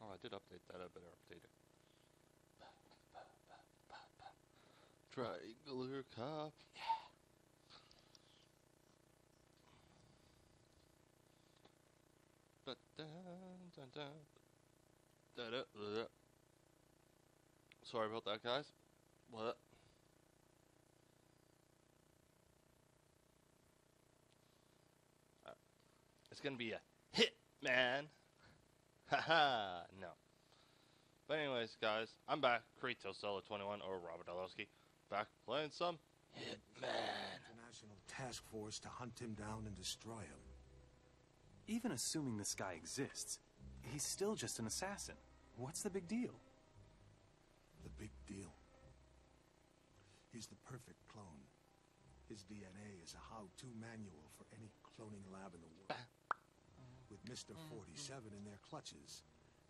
Oh, I did update that. I better update it. Triangular cop. Yeah. Da. Sorry about that, guys. What? It's gonna be a hit, man. Haha, no. But anyways, guys, I'm back. Kirito Solo 21 or Robert Alowski. Back playing some Hitman. International task force to hunt him down and destroy him. Even assuming this guy exists, he's still just an assassin. What's the big deal? The big deal. He's the perfect clone. His DNA is a how-to manual for any cloning lab in the world. With Mr. Mm-hmm. 47 in their clutches,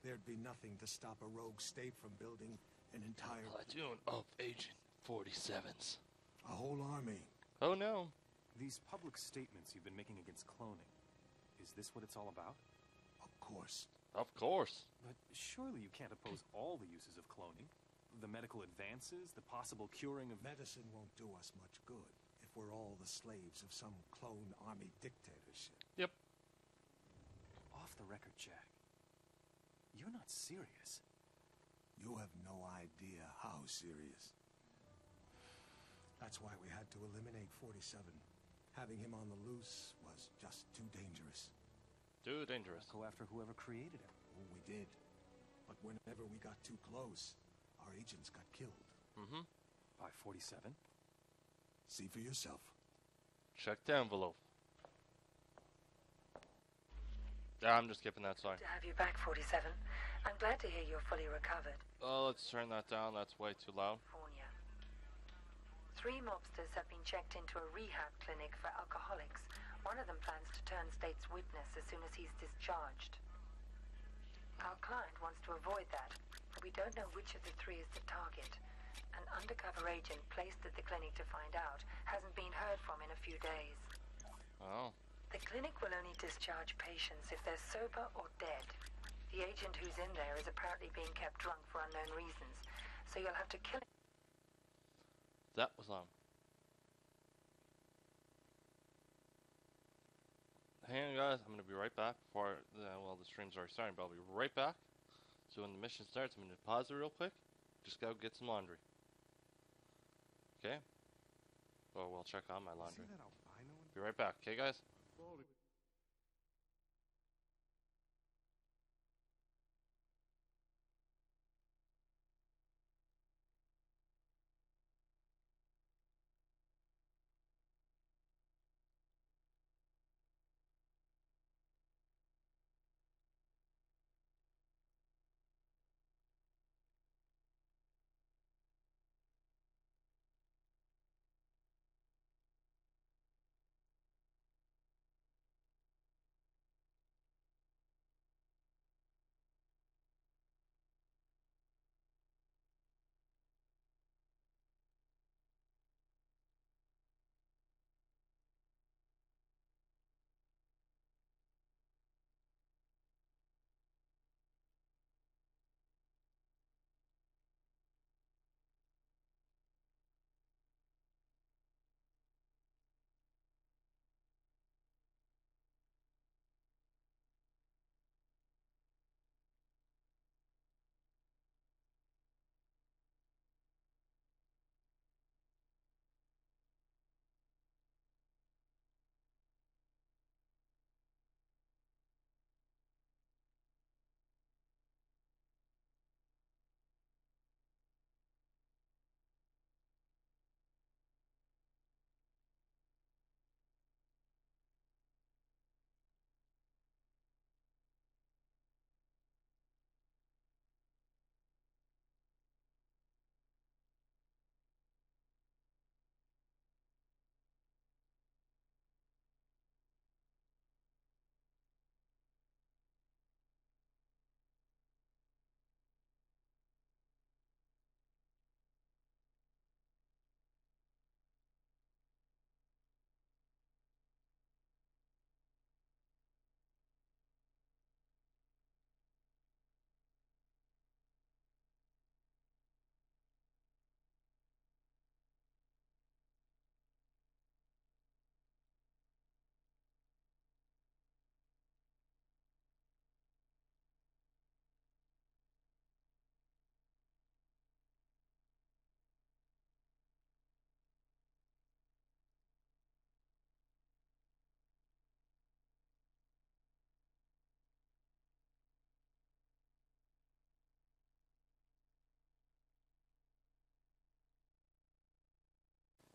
there'd be nothing to stop a rogue state from building an entire... Platoon of Agent 47s. A whole army. Oh no. These public statements you've been making against cloning, is this what it's all about? Of course. Of course. But surely you can't oppose all the uses of cloning. The medical advances, the possible curing of... Medicine won't do us much good if we're all the slaves of some clone army dictatorship. Yep. Off the record, Jack. You're not serious. You have no idea how serious. That's why we had to eliminate 47. Having him on the loose was just too dangerous. Too dangerous. Go after whoever created him. Oh, we did. But whenever we got too close, our agents got killed. Mm-hmm. By 47? See for yourself. Check the envelope. Yeah, I'm just skipping that, sorry. to have you back, 47. I'm glad to hear you're fully recovered. Oh, let's turn that down. That's way too loud. California. Three mobsters have been checked into a rehab clinic for alcoholics. One of them plans to turn state's witness as soon as he's discharged. Our client wants to avoid that. but We don't know which of the three is the target. An undercover agent placed at the clinic to find out hasn't been heard from in a few days. Oh. The clinic will only discharge patients if they're sober or dead. The agent who's in there is apparently being kept drunk for unknown reasons, so you'll have to kill him. That was on. Hang on, guys. I'm going to be right back before, uh, well, the stream's already starting, but I'll be right back. So when the mission starts, I'm going to pause it real quick. Just go get some laundry. Okay? Or we'll check on my laundry. Be right back. Okay, guys? forward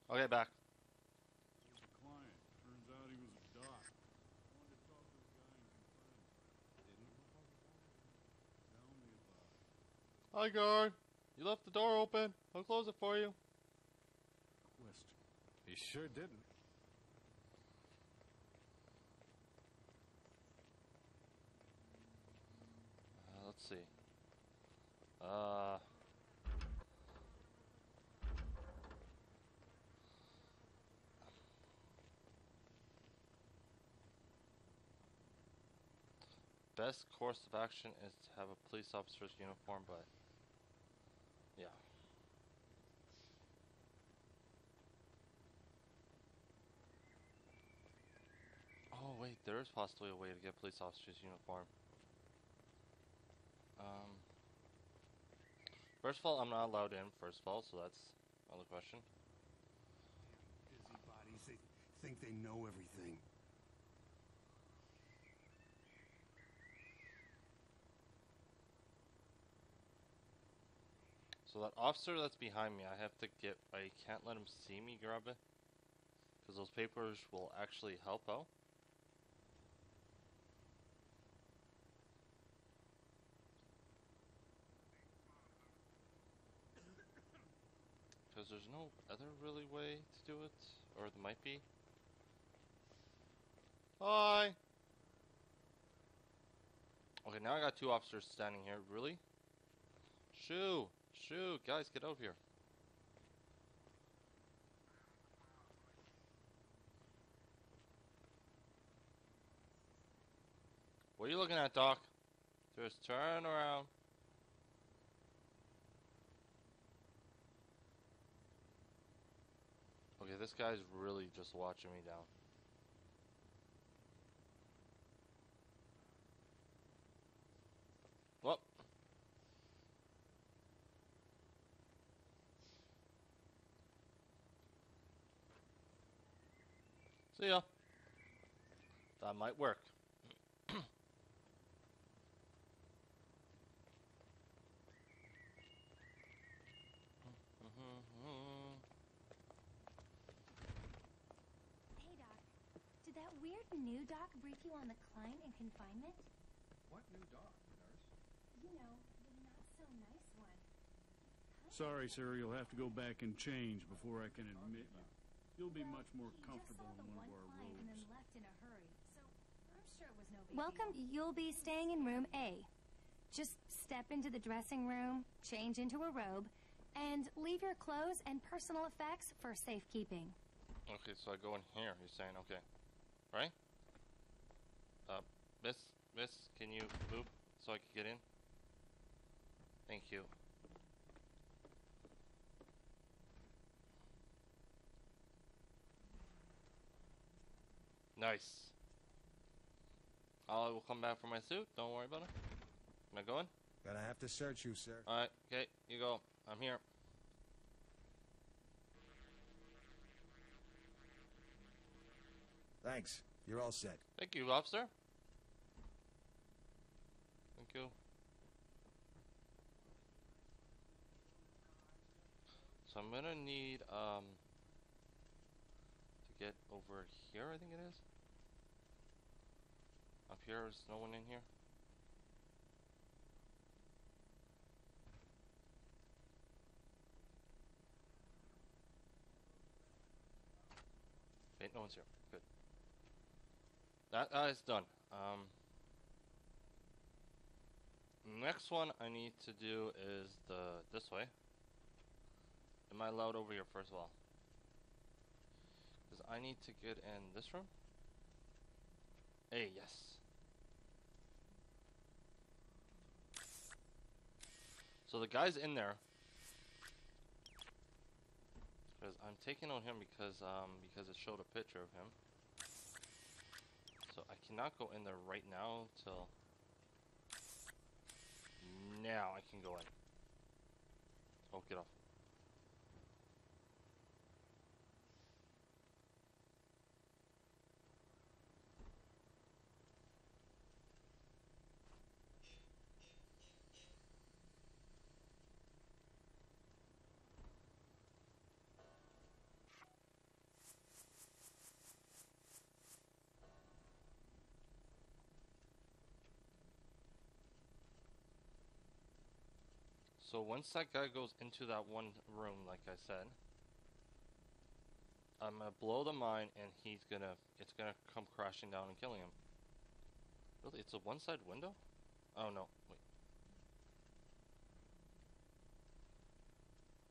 about back. Hi, guard. You left the door open. I'll close it for you. Question. He sure didn't. Uh, let's see. Uh. Best course of action is to have a police officer's uniform, but yeah. Oh wait, there is possibly a way to get police officer's uniform. Um. First of all, I'm not allowed in. First of all, so that's another question. Busybodies, they think they know everything. So that officer that's behind me, I have to get. I can't let him see me grab it, because those papers will actually help out. Because there's no other really way to do it, or there might be. Hi. Okay, now I got two officers standing here. Really? Shoo! Shoo! Guys, get out here. What are you looking at, Doc? Just turn around. Okay, this guy's really just watching me down. Well. See ya. That might work. Hey, Doc. Did that weird new doc brief you on the client in confinement? What new doc, nurse? You know, the not so nice one. Sorry, sir. You'll have to go back and change before I can admit you. You'll be much more comfortable in one of our client and then robes. left in a hurry, so I'm sure it was no big Welcome. You'll be staying in room A. Just step into the dressing room, change into a robe, and leave your clothes and personal effects for safekeeping. Okay, so I go in here. You're saying okay, right? Uh, Miss, Miss, can you move so I can get in? Thank you. Nice. I will come back for my suit. Don't worry about it. Am I going? Gonna have to search you, sir. Alright, okay, you go. I'm here. Thanks. You're all set. Thank you, officer. Thank you. So I'm gonna need um to get over here. I think it is. Here is no one in here. Okay, no one's here. Good. That uh, is done. Um, next one I need to do is the this way. Am I allowed over here first of all? Because I need to get in this room. Hey, yes. So the guy's in there. Because I'm taking on him because um because it showed a picture of him. So I cannot go in there right now till now I can go in. Oh, get off. So once that guy goes into that one room, like I said, I'm gonna blow the mine, and he's gonna, it's gonna come crashing down and killing him. Really, it's a one-side window? Oh no, wait.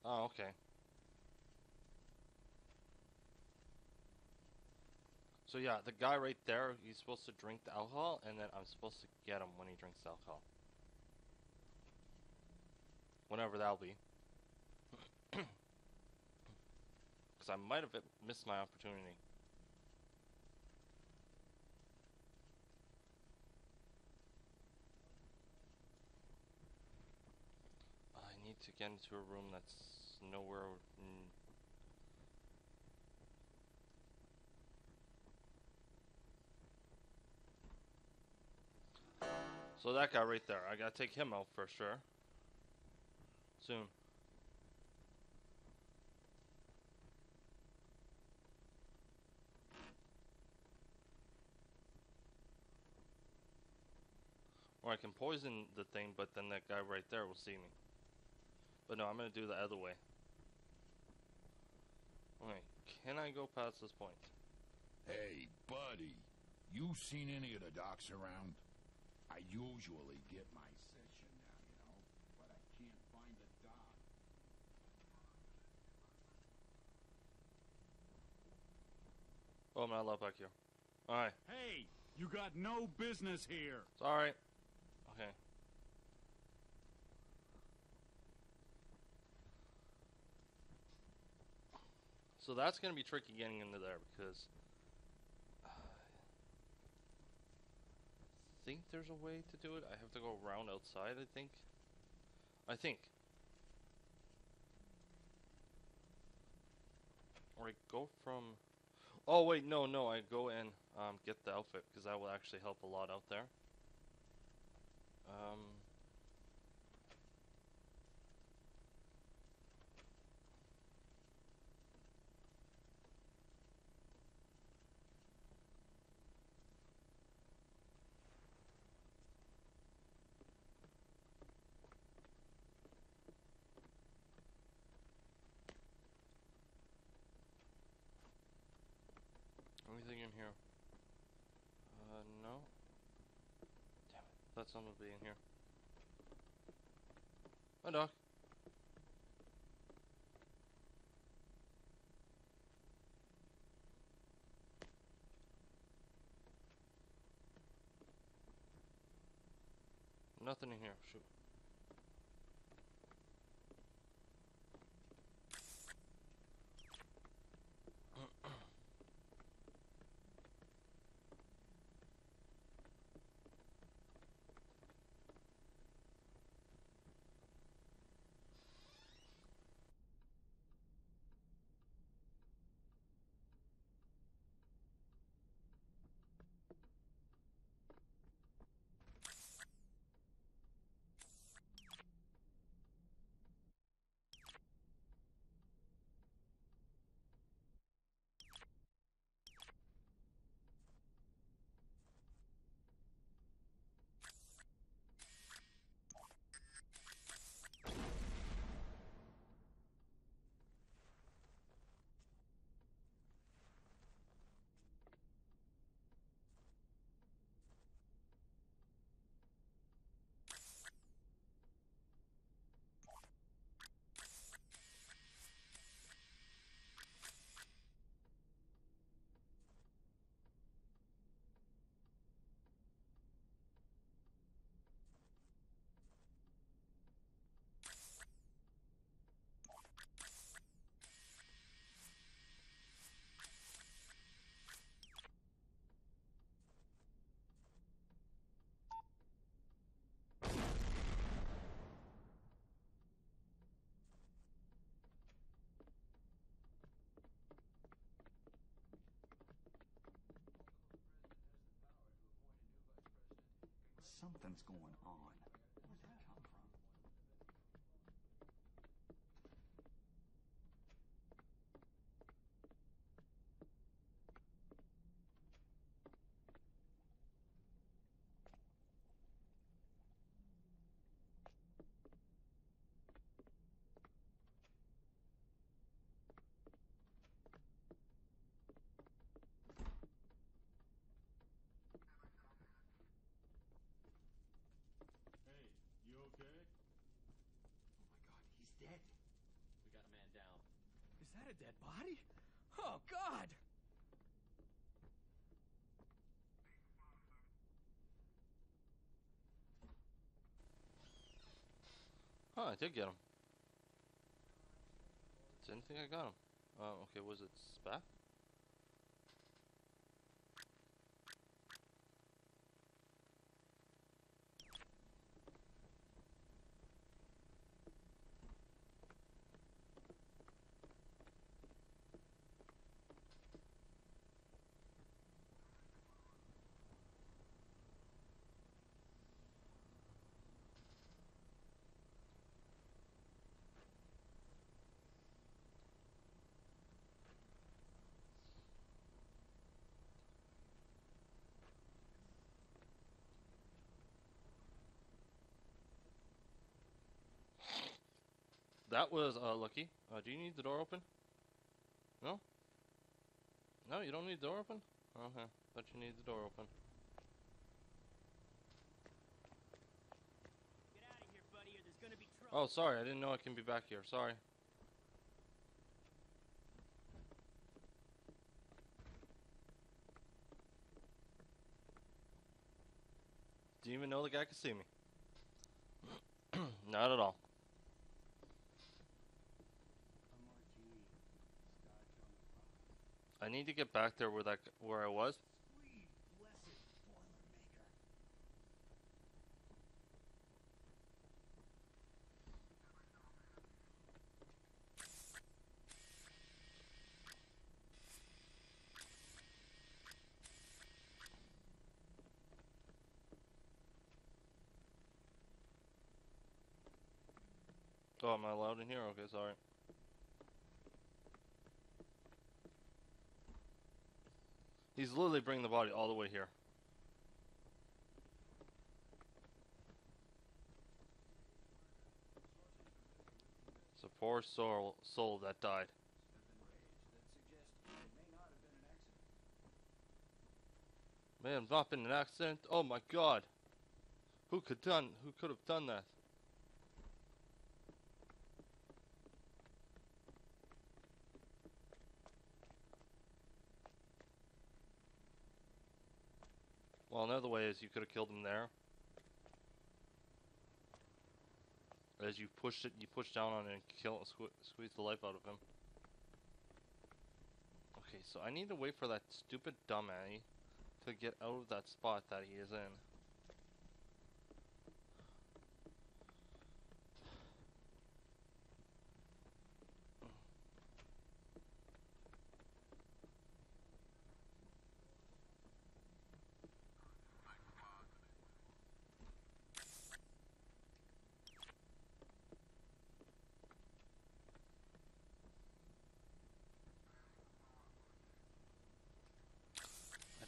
Oh, okay. So yeah, the guy right there, he's supposed to drink the alcohol, and then I'm supposed to get him when he drinks the alcohol. Whenever that'll be. Because I might have missed my opportunity. I need to get into a room that's nowhere. So that guy right there, I gotta take him out for sure. Soon. Or I can poison the thing, but then that guy right there will see me. But no, I'm gonna do the other way. Okay, can I go past this point? Hey, buddy. You seen any of the docs around? I usually get my session now, you know, but I can't find the doc. Oh, I'm not allowed back here. Alright, Hey, you got no business here. it's alright. Okay. So that's gonna be tricky getting into there because uh, I think there's a way to do it. I have to go around outside. I think. I think. Or I go from. Oh wait, no, no. I go and um, get the outfit because that will actually help a lot out there. Um. In here? Uh, no. Damn it. Thought someone would be in here. Hi, Doc. Nothing in here. Shoot. Something's going on. Where'd that come from? That a dead body? Oh, God! Huh, I did get him. Didn't think I got him. Oh, okay, was it Spath? That was uh, lucky. Uh, do you need the door open? No? No, you don't need the door open? Okay, thought you need the door open. Get out of here, buddy, or there's gonna be trouble. Oh, sorry, I didn't know I can be back here. Sorry. Didn't even know the guy could see me. Not at all. I need to get back there where that where I was. Oh, am I allowed in here? Okay, sorry. He's literally bringing the body all the way here. It's a poor soul, soul that died. May have not been an accident. Oh my god. Who could done who could have done that? Well, another way is you could have killed him there. As you pushed it, you push down on it and kill, sque- squeeze the life out of him. Okay, so I need to wait for that stupid dummy to get out of that spot that he is in.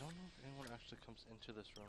I don't know if anyone actually comes into this room.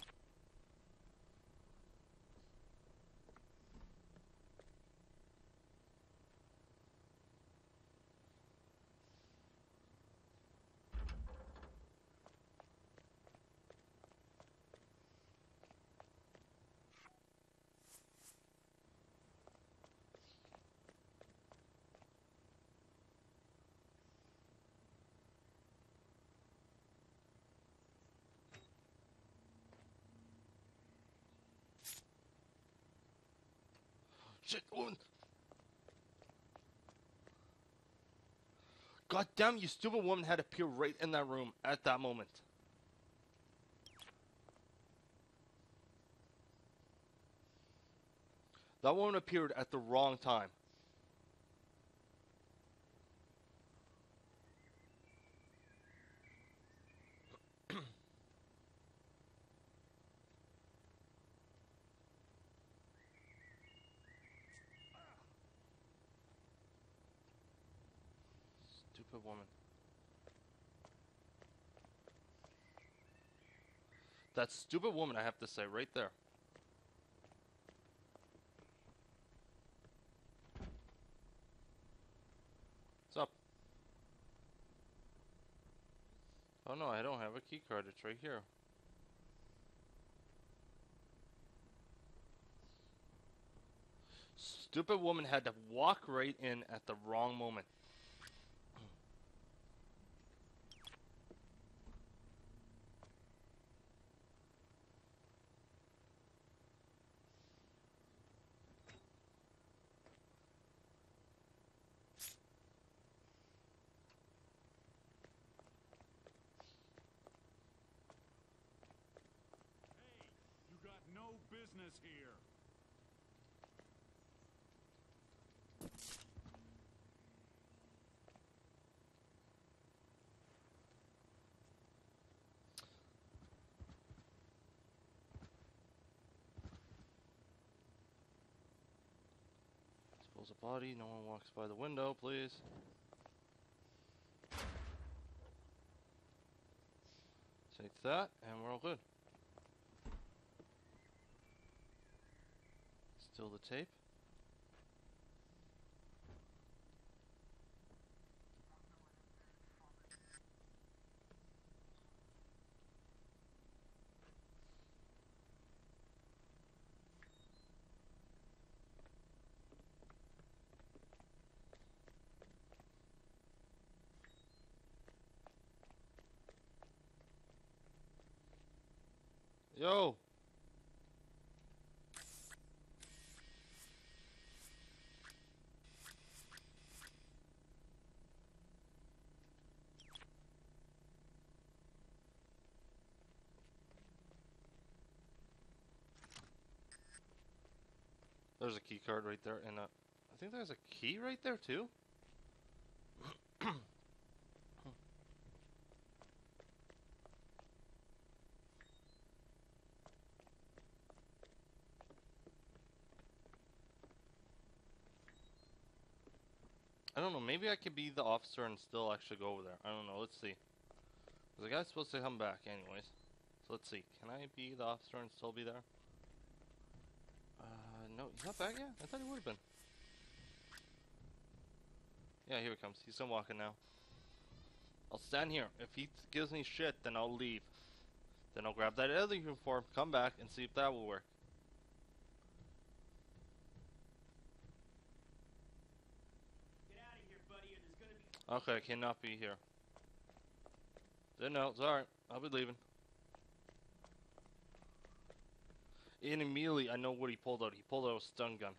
Shit, woman! God damn, you stupid woman had to appear right in that room at that moment. That woman appeared at the wrong time. Stupid woman. That stupid woman, I have to say, right there. What's up? Oh no, I don't have a key card. It's right here. Stupid woman had to walk right in at the wrong moment. business here. Of body. No one walks by the window, please. Take that, and we're all good. Still the tape. Yo! There's a key card right there, and uh, I think there's a key right there too. I don't know. Maybe I could be the officer and still actually go over there. I don't know. Let's see. the guy's supposed to come back anyways. So let's see. Can I be the officer and still be there? No, he's not back yet? I thought he would have been. Yeah, here he comes. He's still walking now. I'll stand here. If he gives me shit, then I'll leave. Then I'll grab that other uniform, come back, and see if that will work. Here, buddy, be. Okay, I cannot be here. Then no, it's alright. I'll be leaving. And immediately, I know what he pulled out. He pulled out a stun gun.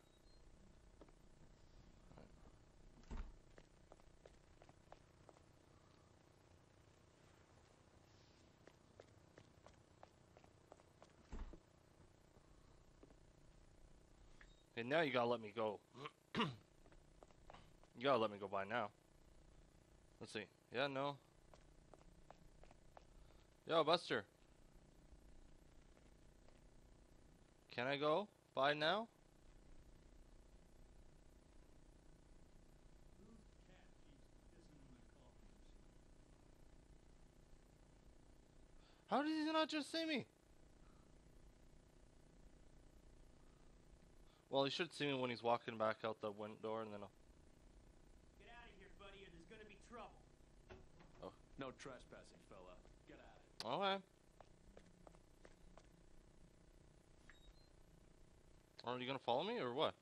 And now you gotta let me go. you gotta let me go by now. Let's see. Yeah, no. Yo, Buster. Can I go by now? How did he not just see me? Well, he should see me when he's walking back out the window door, and then I'll... Get out of here, buddy, or there's gonna be trouble. Oh. No trespassing, fella. Get out of Okay. Are you gonna follow me or what?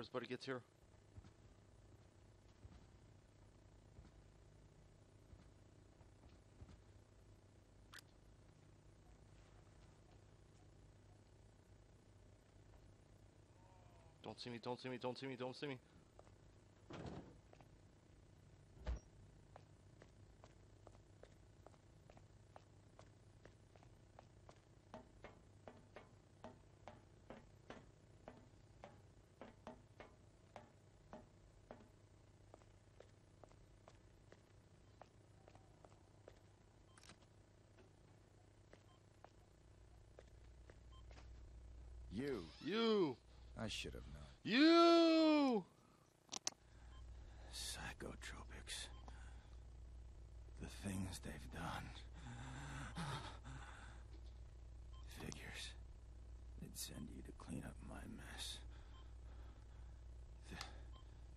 Where's Buddy gets here? Don't see me, don't see me, don't see me, don't see me. You. You! I should have known. You! Psychotropics. The things they've done. Figures. They'd send you to clean up my mess. Th-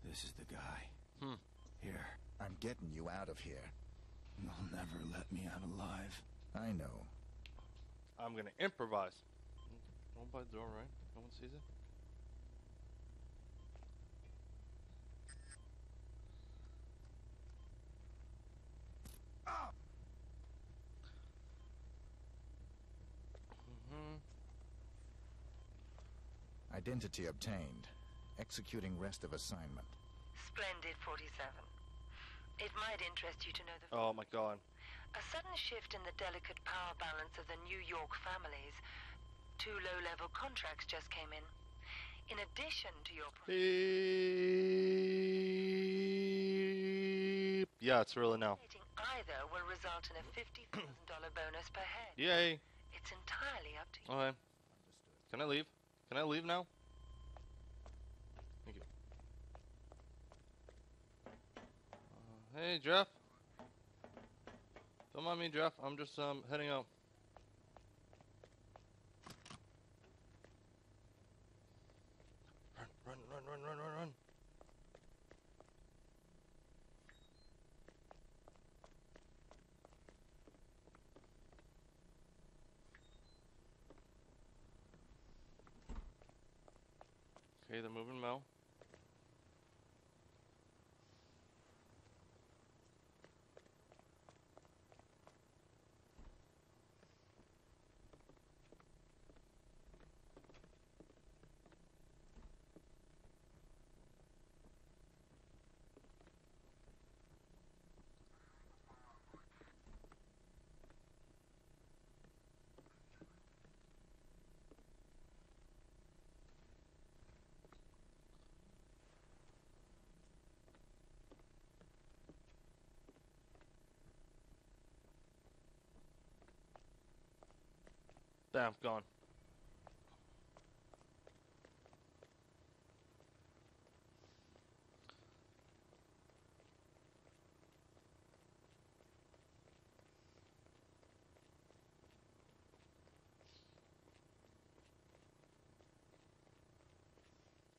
this is the guy. Hmm. Here, I'm getting you out of here. They'll never let me out alive. I know. I'm gonna improvise. Don't by the door, right? No one sees it. Mhm. Identity obtained. Executing rest of assignment. Splendid, 47. It might interest you to know the Oh my god. A sudden shift in the delicate power balance of the New York families. Two low-level contracts just came in. In addition to your... Beep. Yeah, it's really now. Either will result in a $50,000 bonus per head. Yay. It's entirely up to you. Okay. Can I leave? Can I leave now? Thank you. Uh, hey, Jeff. Don't mind me, Jeff. I'm just um heading out. Run, run, run, run, run. Okay, they're moving Mel. Bam, gone.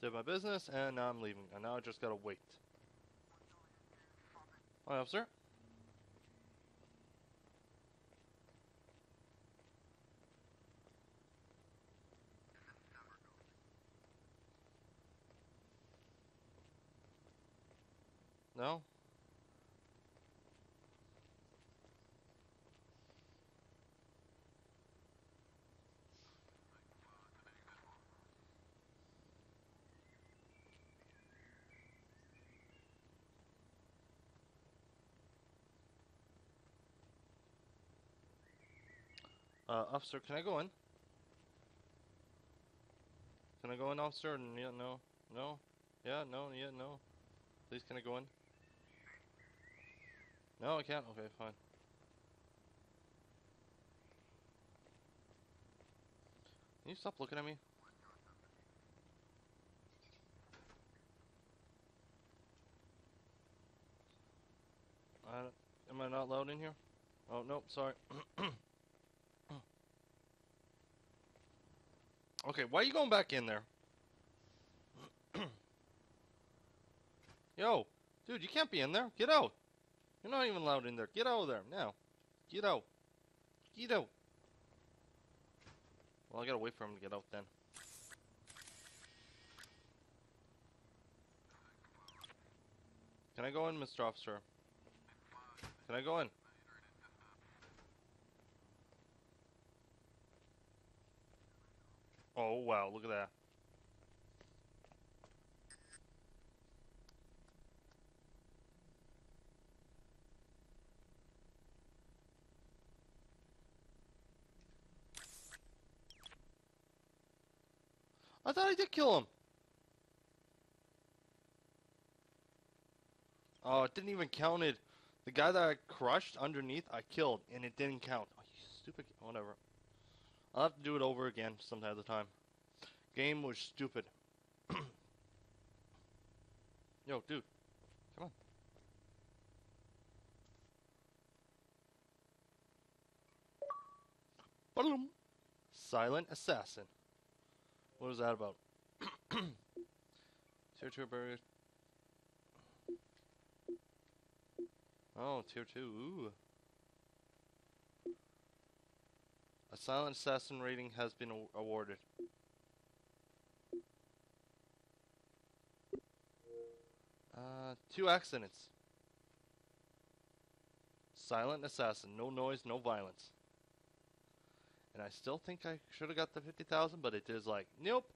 Did my business, and now I'm leaving. And now I just gotta wait. Hi, officer. No? Uh, officer, can I go in? Can I go in, officer? Yeah, no. No? Yeah, no, yeah, no. Please, can I go in? No, I can't. Okay, fine. Can you stop looking at me? I am I not loud in here? Oh, nope, sorry. okay, why are you going back in there? Yo, dude, you can't be in there. Get out. You're not even allowed in there. Get out of there now. Get out. Get out. Well, I gotta wait for him to get out then. Can I go in, Mr. Officer? Can I go in? Oh, wow, look at that. I thought I did kill him. Oh, it didn't even count it. The guy that I crushed underneath, I killed, and it didn't count. Oh, you stupid. Whatever. I'll have to do it over again sometime at the time. Game was stupid. Yo, dude. Come on. Silent Assassin. What is that about? Territory buried. Oh, tier two. Ooh. A silent assassin rating has been aw- awarded. Uh, two accidents. Silent assassin, no noise, no violence. And I still think I should have got the 50,000, but it is like, nope.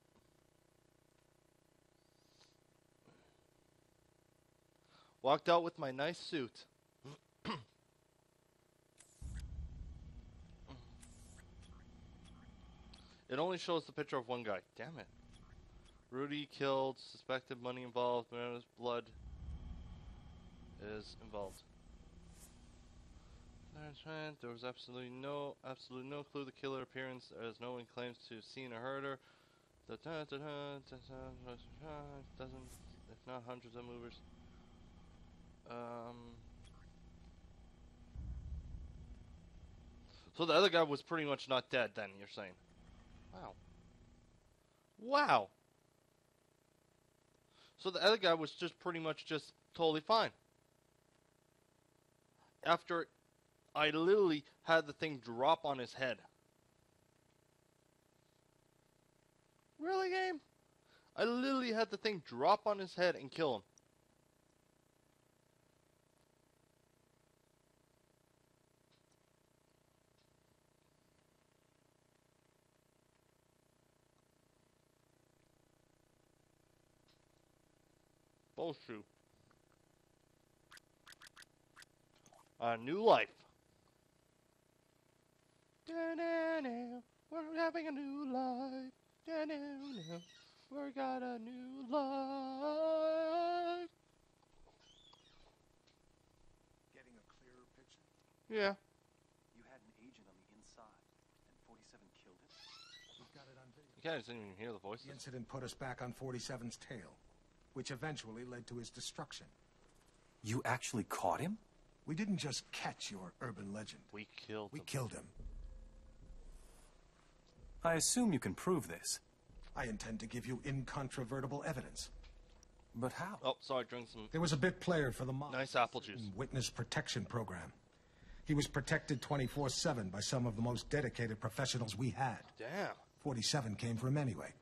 Walked out with my nice suit. it only shows the picture of one guy. Damn it. Rudy killed, suspected money involved, Miranda's blood is involved. There was absolutely no, absolutely no clue the killer appearance, as no one claims to have seen or heard her. Dozens, if not hundreds of movers. Um. So the other guy was pretty much not dead then, you're saying? Wow. Wow. So the other guy was just pretty much just totally fine. After I literally had the thing drop on his head. Really, game? I literally had the thing drop on his head and kill him. Bullshit. A new life. Da-na-na, We're having a new life. Da-na-na, We got a new life. Getting a clearer picture? Yeah. You had an agent on the inside, and 47 killed him? We've got it on video. You can't even hear the voices. The incident put us back on 47's tail, which eventually led to his destruction. You actually caught him? We didn't just catch your urban legend. We killed We him. killed him. I assume you can prove this. I intend to give you incontrovertible evidence. But how? Oh, sorry, drink some There was a bit player for the mob. nice apple juice. Witness protection program. He was protected 24 7 by some of the most dedicated professionals we had. Damn. 47 came for him anyway.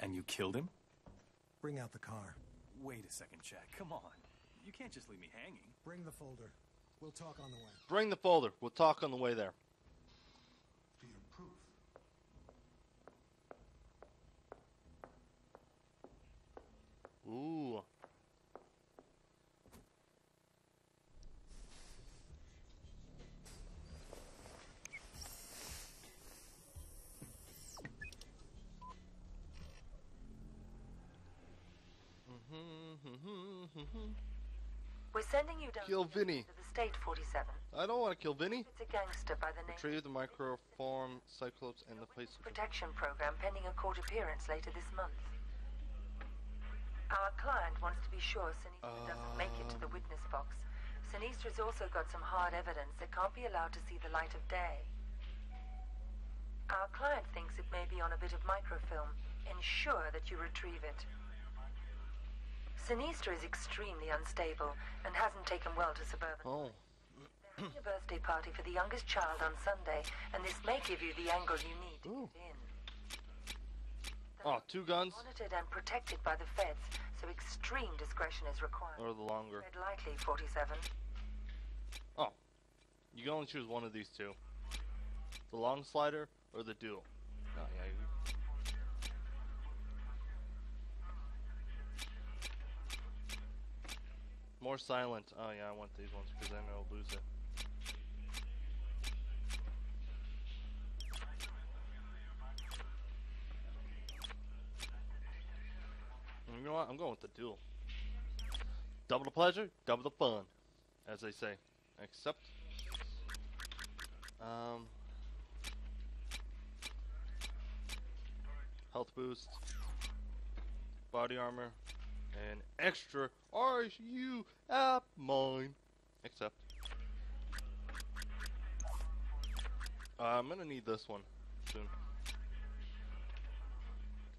And you killed him? Bring out the car. Wait a second, Jack. Come on. You can't just leave me hanging. Bring the folder. We'll talk on the way. Bring the folder. We'll talk on the way there. For your proof. Ooh. Mm-hmm, mm-hmm, mm-hmm, We're sending you down Kill to the state 47. I don't want to kill Vinny. It's a gangster by the name Retrieve the microform Cyclops and the place. protection program pending a court appearance later this month. Our client wants to be sure Sinistra oh. doesn't make it to the witness box. Sinistra's also got some hard evidence that can't be allowed to see the light of day. Our client thinks it may be on a bit of microfilm. Ensure that you retrieve it. Sinistra is extremely unstable and hasn't taken well to suburban. Oh. They're having a birthday party for the youngest child on Sunday, and this may give you the angle you need to Ooh. get in. Oh, two guns Monitored and protected by the feds, so extreme discretion is required. or the longer. Tread lightly, 47. Oh. You can only choose one of these two. The long slider or the dual. Oh, yeah. you- More silent. Oh yeah, I want these ones because then I'll lose it. You know what? I'm going with the dual. Double the pleasure, double the fun, as they say. Except, um, health boost, body armor, and extra RSU app mine. Except, uh, I'm gonna need this one soon.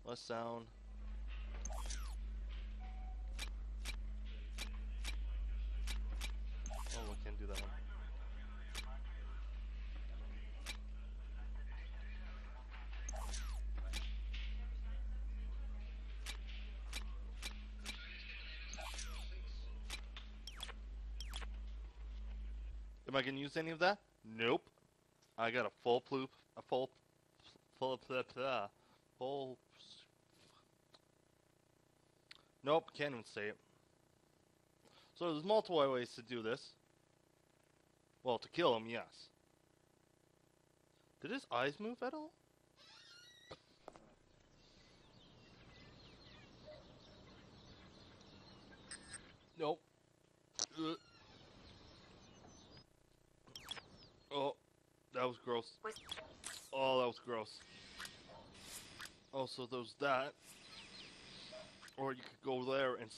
Less sound. I gonna use any of that? Nope. I got a full ploop, a full, full, blah, blah, full. Nope, can't even say it. So there's multiple ways to do this. Well, to kill him, yes. Did his eyes move at all? Nope. Ugh. Oh, that was gross. Oh, that was gross. Also, there's that. Or you could go there and.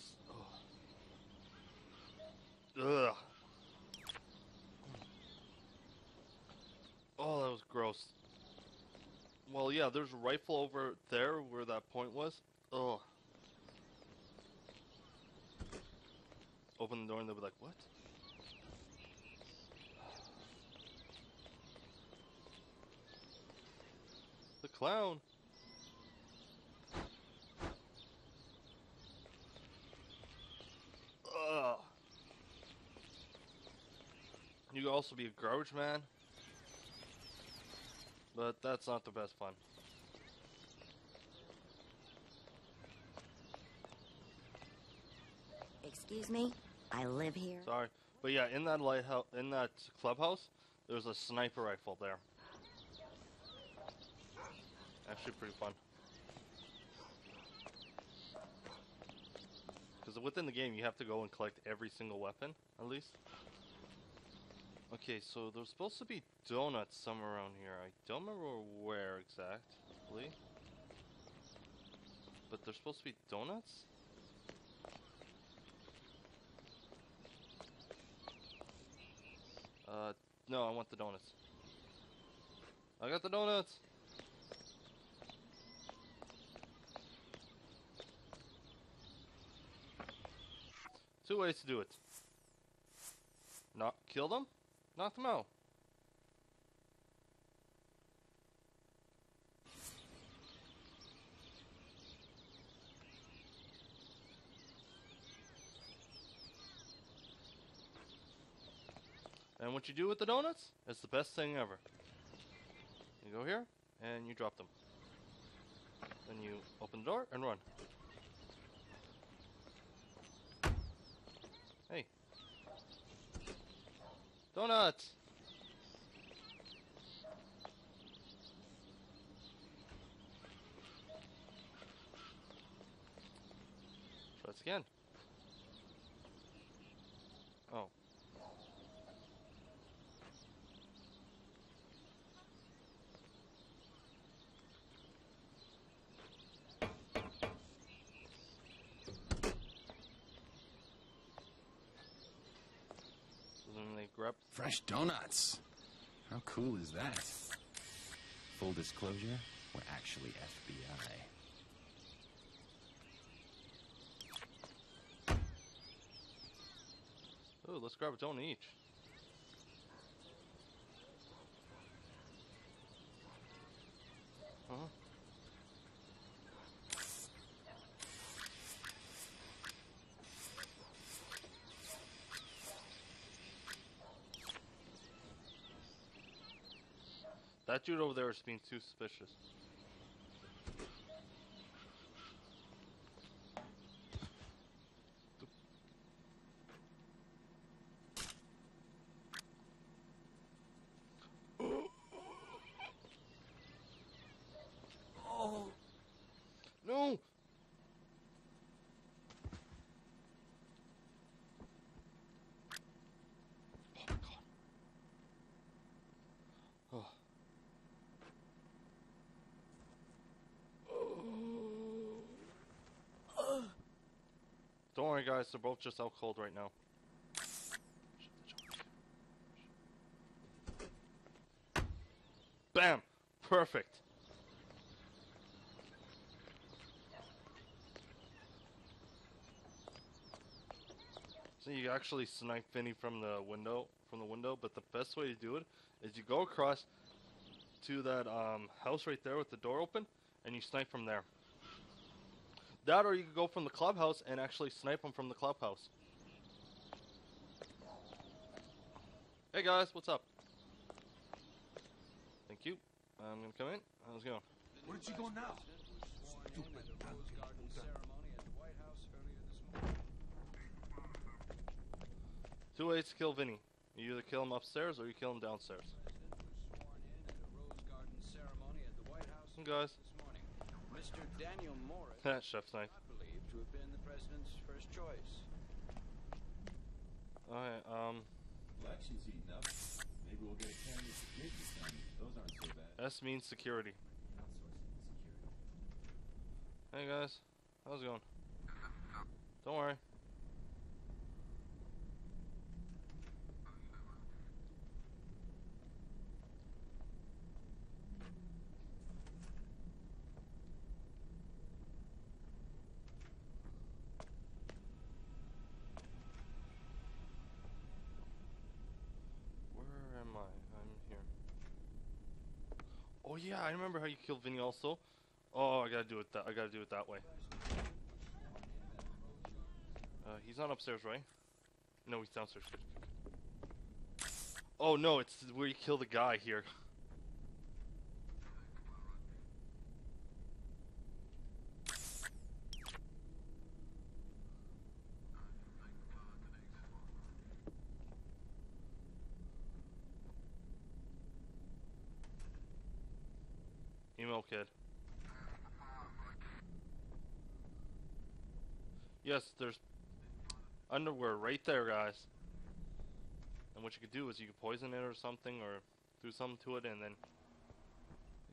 Oh. Ugh. Oh, that was gross. Well, yeah, there's a rifle over there where that point was. Ugh. Open the door and they'll be like, what? Clown. Ugh. You could also be a garbage man. But that's not the best fun. Excuse me? I live here. Sorry. But yeah, in that lighthouse, in that clubhouse, there's a sniper rifle there. Actually, pretty fun. Because within the game, you have to go and collect every single weapon, at least. Okay, so there's supposed to be donuts somewhere around here. I don't remember where exactly. But there's supposed to be donuts? Uh, no, I want the donuts. I got the donuts! Two ways to do it. Not kill them, knock them out. And what you do with the donuts is the best thing ever. You go here, and you drop them. Then you open the door and run. Donuts! This again. Oh. So then they grab Fresh donuts. How cool is that? Full disclosure, we're actually FBI. Oh, let's grab a donut each. Uh-huh. That dude over there is being too suspicious. Worry, guys. They're both just out cold right now. Bam! Perfect. So you actually snipe Vinny from the window, from the window. But the best way to do it is you go across to that um, house right there with the door open, and you snipe from there. That, or you could go from the clubhouse and actually snipe them from the clubhouse. Hey guys, what's up? Thank you. I'm gonna come in. How's it going? Where did you go now? Stupid Two ways to kill Vinny. You either kill him upstairs or you kill him downstairs. Some guys. Mr. Daniel Morris, Chef's knife. believed to have been the president's first choice. Alright, um, Election's heating up. Maybe we'll get a candidate for kids this time. Those aren't so bad. S means security. Hey guys, how's it going? Don't worry. Where am I? I'm here. Oh yeah, I remember how you killed Vinny also. Oh, I gotta do it that. I gotta do it that way. Uh, he's not upstairs, right? No, he's downstairs. Oh no, it's where you kill the guy here. There's underwear right there, guys. And what you could do is you could poison it or something, or do something to it, and then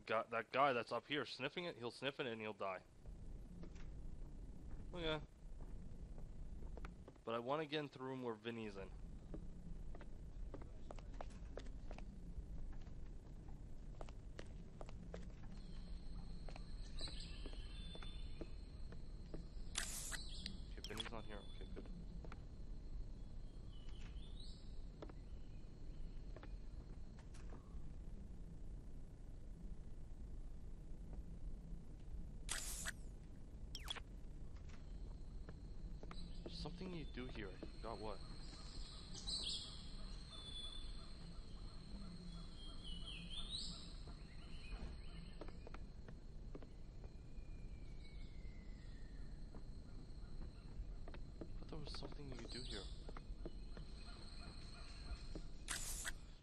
got that guy that's up here sniffing it. He'll sniff it and he'll die. Okay. But I want to get into the room where Vinny's in. Okay, Vinny's not here. Okay, good. There's something you do here. I what. But there was something you could do here.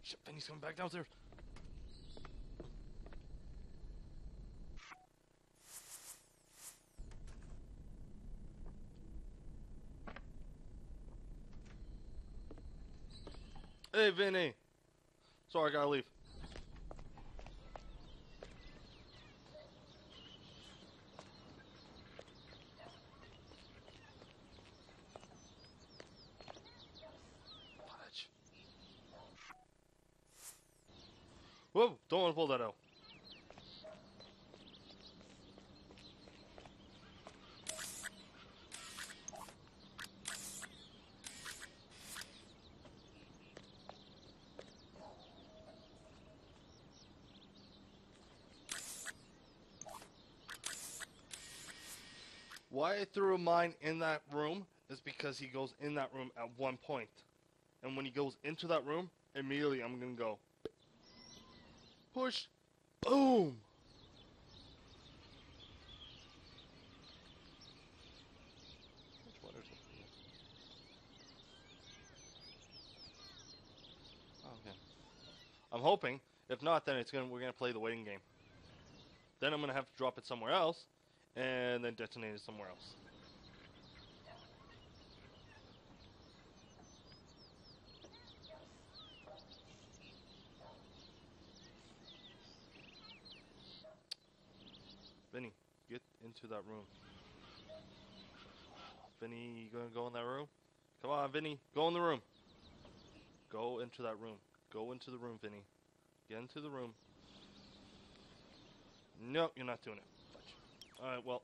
Shit, Vinny's coming back downstairs. Vinny. Sorry, I gotta leave. Fudge. Whoa! Don't want to pull that out. Why I threw a mine in that room is because he goes in that room at one point. And when he goes into that room, immediately I'm gonna go. Push. Boom! Oh, okay. I'm hoping. If not, then it's gonna we're gonna play the waiting game. Then I'm gonna have to drop it somewhere else, and then detonate it somewhere else. Vinny, get into that room. Vinny, you gonna go in that room? Come on, Vinny, go in the room. Go into that room. Go into the room, Vinny. Get into the room. Nope, you're not doing it. Alright, well.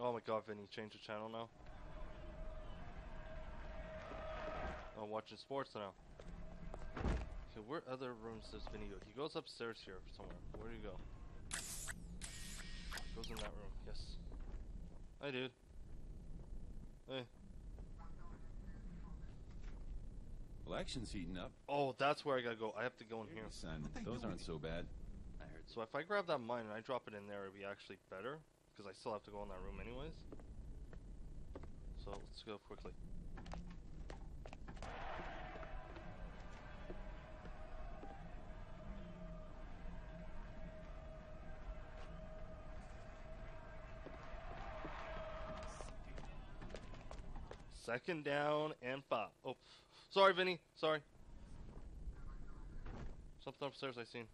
Oh my god, Vinny, change the channel now. I'm watching sports now. Okay, where other rooms does Vinny go? He goes upstairs here somewhere. Where do you go? Goes in that room. Yes. Hi, dude. Hey. Election's heating up. Oh, that's where I gotta go. I have to go in here. Son, those aren't so bad. I heard. So if I grab that mine and I drop it in there, it'd be actually better because I still have to go in that room anyways. So let's go quickly. Second down and five. Oh, sorry, Vinny. Sorry. Something upstairs I seen.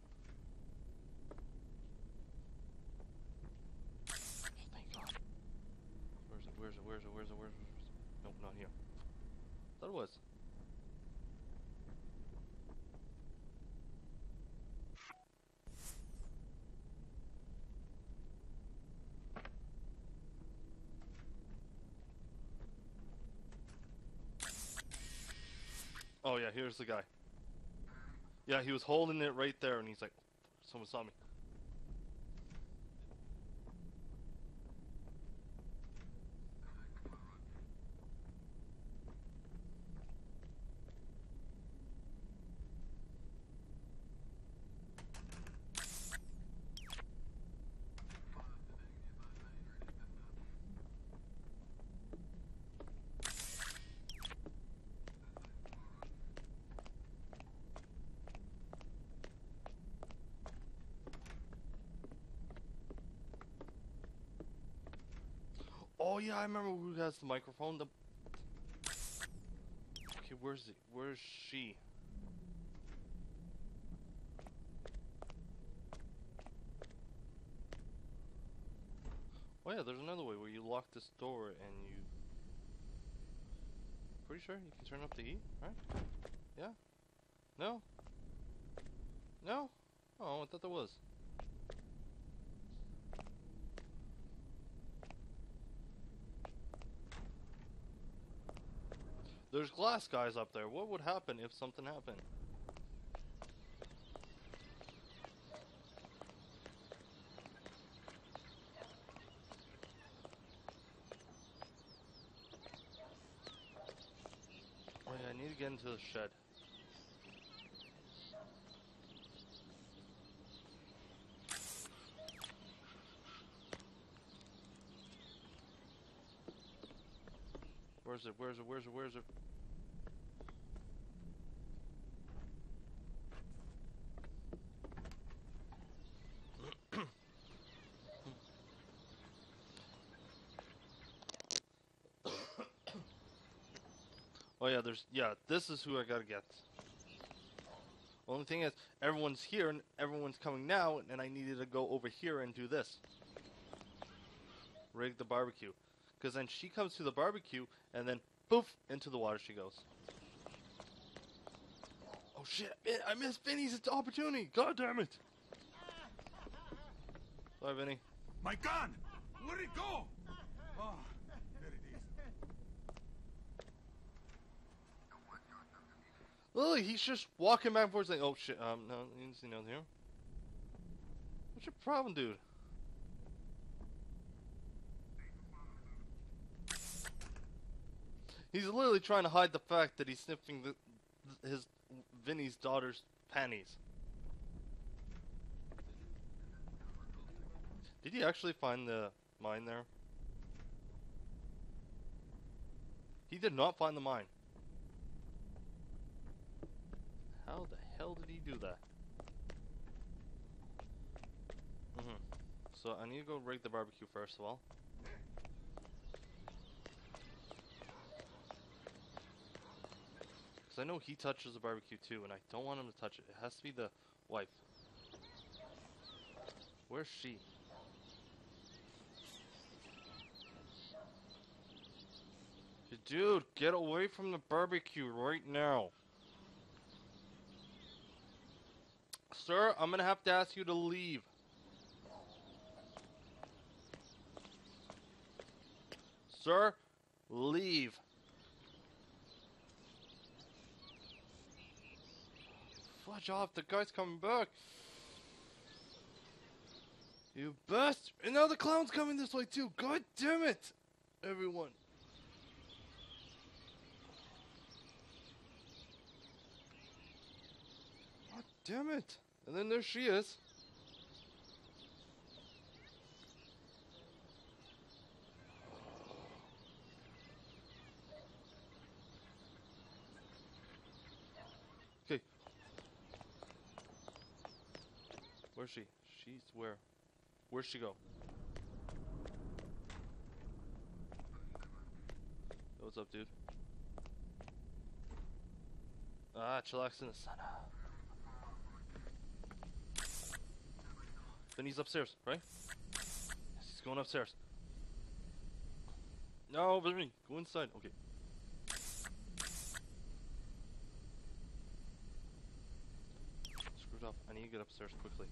Oh, thank God. Where's it? Where's it? Where's it? Where's it? Where's it? Nope, not here. Thought it was. Here's the guy. Yeah, he was holding it right there, and he's like, "Someone saw me." Oh yeah, I remember who has the microphone. The okay, where's it? Where's she? Oh yeah, there's another way where you lock this door and you. Pretty sure you can turn up the heat, right? Yeah. No. No. Oh, I thought there was. There's glass guys up there. What would happen if something happened? Oh yeah, I need to get into the shed. Where's it? Where's it? Where's it? Where's it? There's yeah. This is who I gotta get. Only thing is, everyone's here and everyone's coming now, and I needed to go over here and do this. Rig the barbecue, because then she comes to the barbecue, and then poof into the water she goes. Oh shit! I missed Vinny's opportunity. God damn it! Sorry, Vinny. My gun! Where'd it go? Oh, there it is. Lily, he's just walking back and forth saying, oh shit, um, no, you didn't see nothing here. What's your problem, dude? He's literally trying to hide the fact that he's sniffing the, his Vinny's daughter's panties. Did he actually find the mine there? He did not find the mine. How the hell did he do that? Mm-hmm. So I need to go rig the barbecue first of all. Because I know he touches the barbecue too, and I don't want him to touch it. It has to be the wife. Where's she? Dude, get away from the barbecue right now. Sir, I'm gonna have to ask you to leave. Sir, leave. fudge off, the guy's coming back. You best! And now the clown's coming this way too. God damn it! Everyone. God damn it! And then there she is. Okay. Where's she? She's where? Where'd she go? What's up, dude? Ah, chillax in the sun. Then he's upstairs, right? He's going upstairs. No, me. Go inside. Okay. Screwed up. I need to get upstairs quickly.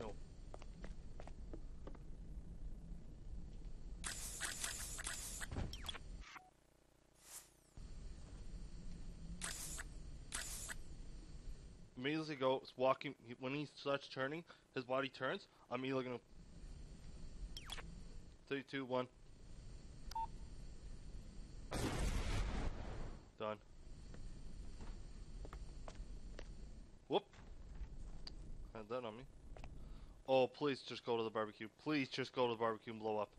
No. Immediately goes walking when he starts turning, his body turns. I'm immediately gonna. Three, two, one. Done. Whoop. Had that on me. Oh, please just go to the barbecue. Please just go to the barbecue and blow up.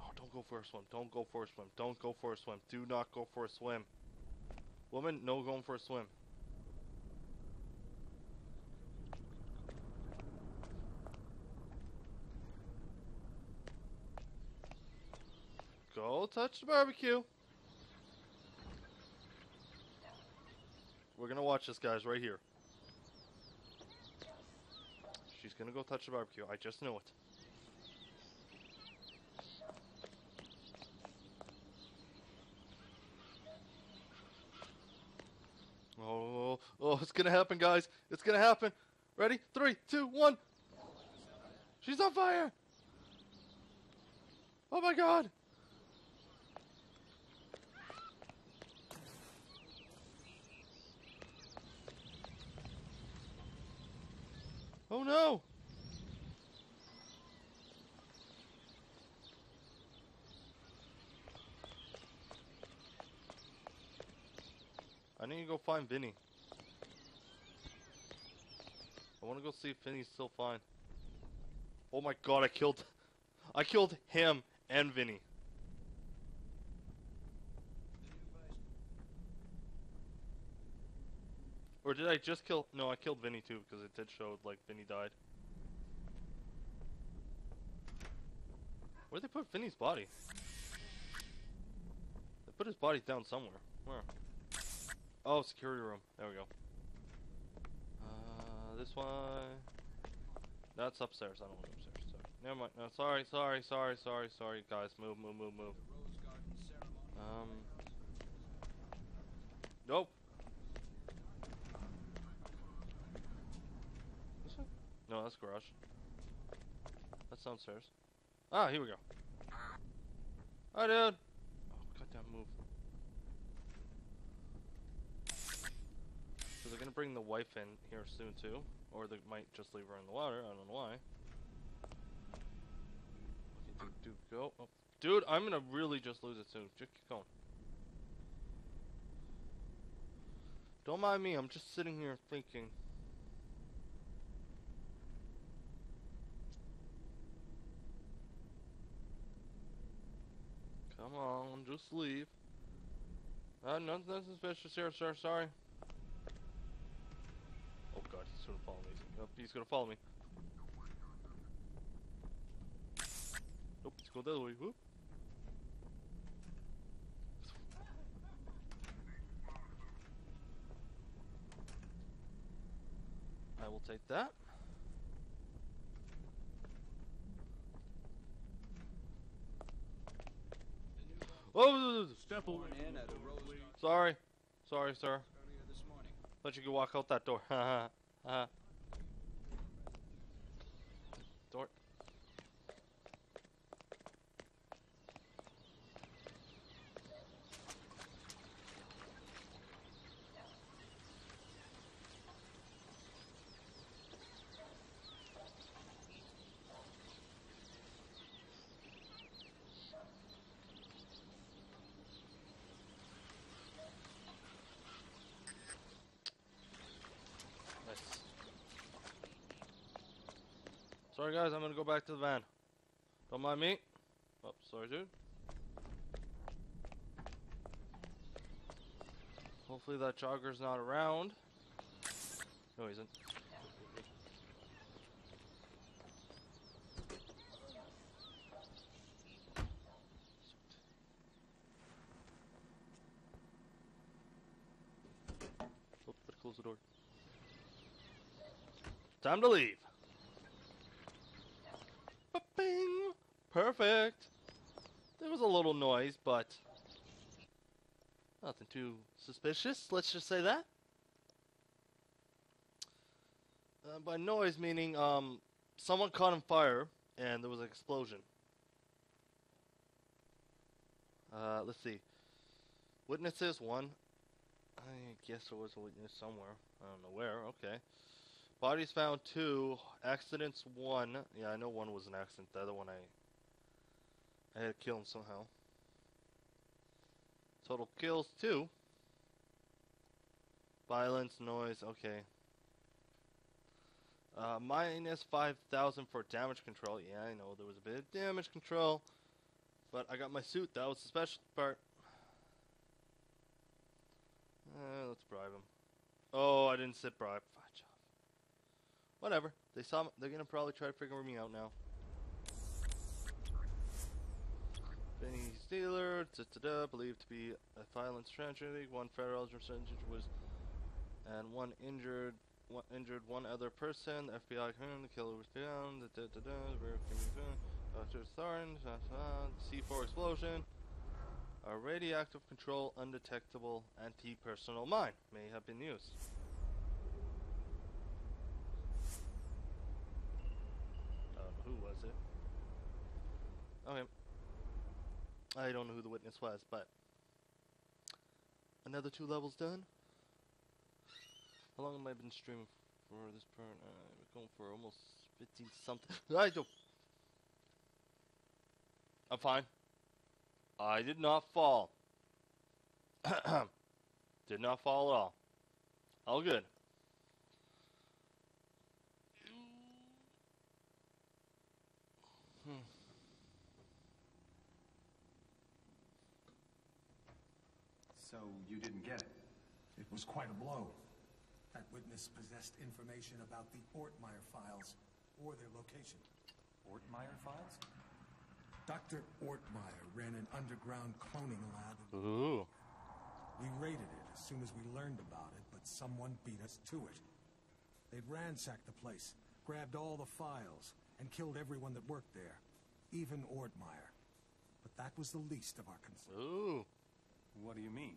Oh, don't go for a swim. Don't go for a swim. Don't go for a swim. Do not go for a swim. Woman, no going for a swim. Touch the barbecue. We're gonna watch this, guys, right here. She's gonna go touch the barbecue. I just know it. Oh, oh, it's gonna happen, guys. It's gonna happen. Ready? Three, two, one. She's on fire. Oh my god. Oh no! I need to go find Vinny. I want to go see if Vinny's still fine. Oh my god, I killed... I killed him and Vinny. Or did I just kill... No, I killed Vinny too, because it did show, like, Vinny died. Where'd they put Vinny's body? They put his body down somewhere. Where? Oh, security room. There we go. Uh, this one... That's upstairs. I don't want upstairs. Sorry. Never mind. No, sorry, sorry, sorry, sorry, sorry, guys. Move, move, move, move. Um... Nope. This one? No, that's garage. That's downstairs. Ah, here we go. Hi, dude. Oh, goddamn move. So they're gonna bring the wife in here soon too, or they might just leave her in the water. I don't know why. Okay, dude, dude, go. Oh, dude, I'm gonna really just lose it soon. Just keep going. Don't mind me. I'm just sitting here thinking. On, just leave. Uh, nothing, suspicious here, sir. Sorry. Oh god, he's gonna follow me. Yep, he's gonna follow me. Nope, let's go the other way. Whoop. I will take that. Oh, Step away in at a sorry, sorry, sir. this morning. Let you go walk out that door. Ha ha. Door. Sorry, guys. I'm gonna go back to the van. Don't mind me. Oh, sorry, dude. Hopefully that jogger's not around. No, he isn't. Better close the door. Time to leave. Ba-bing! Perfect. There was a little noise, but nothing too suspicious. Let's just say that. Uh, by noise, meaning um, someone caught on fire and there was an explosion. Uh, let's see. Witnesses one. I guess there was a witness somewhere. I don't know where. Okay. Bodies found two. Accidents one. Yeah, I know one was an accident. The other one I I had to kill him somehow. Total kills two. Violence, noise, okay. Uh, minus 5,000 for damage control. Yeah, I know there was a bit of damage control. But I got my suit. That was the special part. Uh, let's bribe him. Oh, I didn't sit bribe. Fudge off. Whatever. They saw. They're gonna probably try to figure me out now. Benny Steeler, da, da, da, believed to be a violent tragedy. One federal representative was, and one injured. One injured one other person. The FBI confirmed the killer was found. Da, da, da, da, very confusing. Dr. Tharn, da, da, C4 explosion. A radioactive control undetectable anti-personal mine may have been used. Uh, who was it? Okay. I don't know who the witness was, but another two levels done. How long have I been streaming for this part? Uh, we're going for almost 15 something. I don't. I'm fine. I did not fall. did not fall at all. All good. Hmm. So you didn't get it? It was quite a blow. That witness possessed information about the Ortmeyer files or their location. Ortmeyer files? Dr. Ortmeyer ran an underground cloning lab. Ooh. We raided it as soon as we learned about it, but someone beat us to it. They'd ransacked the place, grabbed all the files, and killed everyone that worked there, even Ortmeyer. But that was the least of our concerns. Ooh. What do you mean?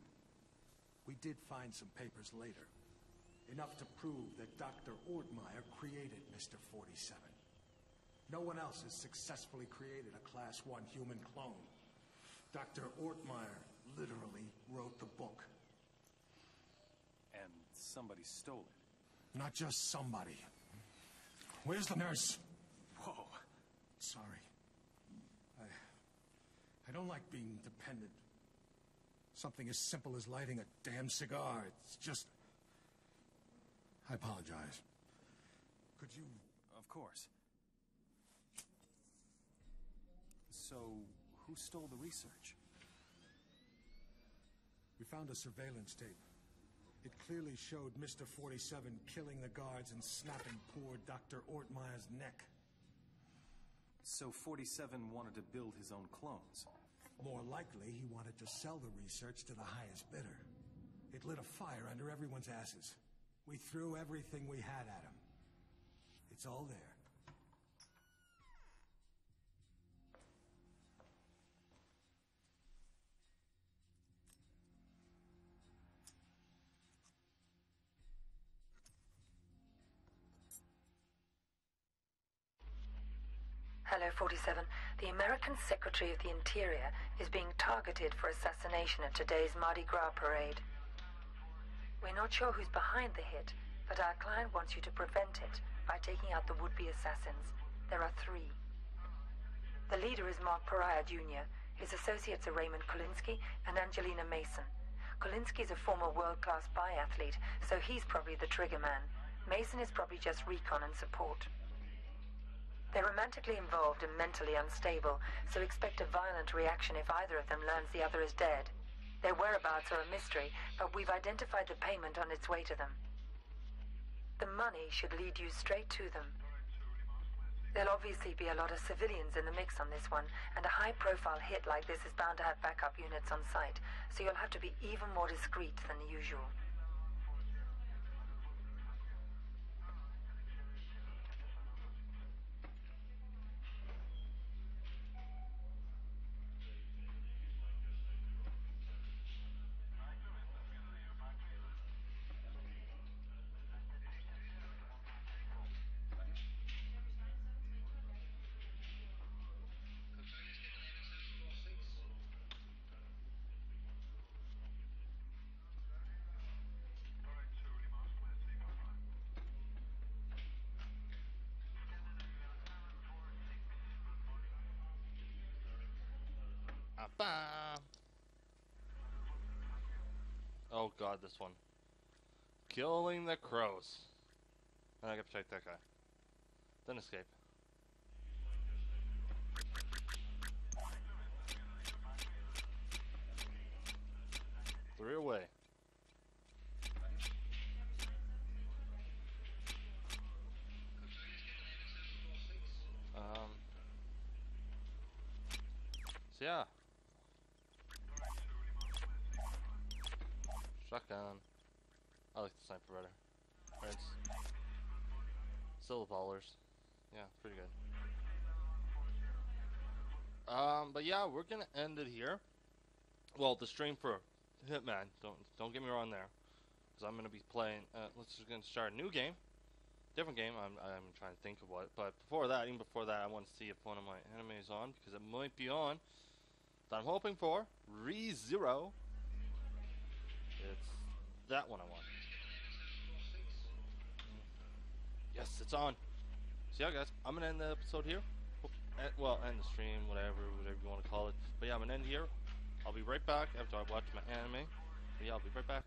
We did find some papers later. Enough to prove that Dr. Ortmeyer created Mr. 47. No one else has successfully created a Class 1 human clone. Dr. Ortmeyer literally wrote the book. And somebody stole it. Not just somebody. Where's the nurse? Whoa. Sorry. I... I don't like being dependent. Something as simple as lighting a damn cigar. It's just... I apologize. Could you... Of course. So, who stole the research? We found a surveillance tape. It clearly showed Mr. 47 killing the guards and snapping poor Dr. Ortmeyer's neck. So 47 wanted to build his own clones. More likely, he wanted to sell the research to the highest bidder. It lit a fire under everyone's asses. We threw everything we had at him. It's all there. Hello, 47. The American Secretary of the Interior is being targeted for assassination at today's Mardi Gras parade. We're not sure who's behind the hit, but our client wants you to prevent it by taking out the would-be assassins. There are three. The leader is Mark Pariah Jr. His associates are Raymond Kulinsky and Angelina Mason. Kulinsky is a former world-class biathlete, so he's probably the trigger man. Mason is probably just recon and support. They're romantically involved and mentally unstable, so expect a violent reaction if either of them learns the other is dead. Their whereabouts are a mystery, but we've identified the payment on its way to them. The money should lead you straight to them. There'll obviously be a lot of civilians in the mix on this one, and a high profile hit like this is bound to have backup units on site, so you'll have to be even more discreet than usual. Ba. Oh god, this one. Killing the crows. And I gotta protect that guy. Then escape. Three away. Um. So yeah. Shotgun. I like the sniper better. Prince. Still ballers. Yeah, pretty good. Um, but yeah, we're gonna end it here. Well, the stream for Hitman. Don't don't get me wrong there, because I'm gonna be playing. Uh, let's just gonna start a new game, different game. I'm I'm trying to think of what. But before that, even before that, I want to see if one of my is on because it might be on. That I'm hoping for ReZero. It's that one I want. Yes, it's on. So yeah, guys, I'm gonna end the episode here. Eh, Well, end the stream, whatever, whatever you want to call it. But yeah, I'm gonna end here. I'll be right back after I watch my anime. But yeah, I'll be right back.